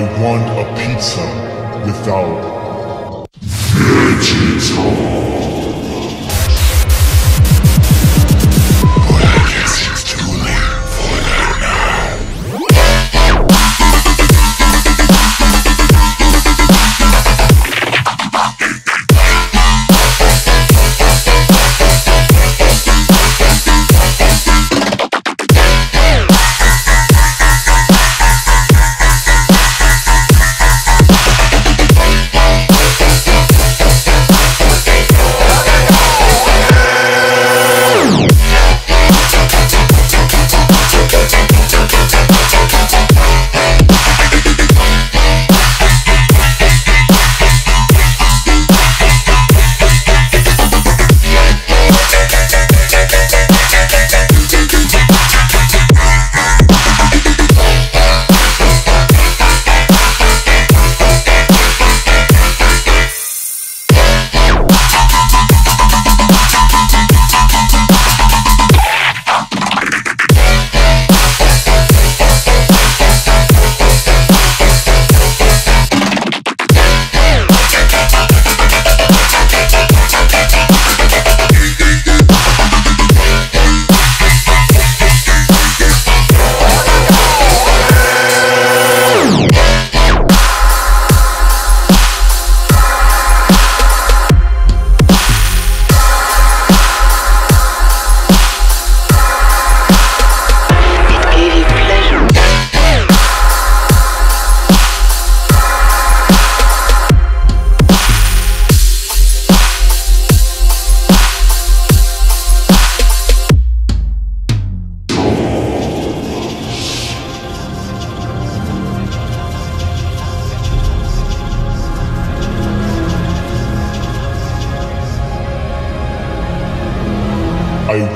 want a pizza without vegetables.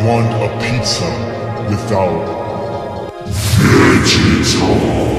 Want a pizza without vegetables.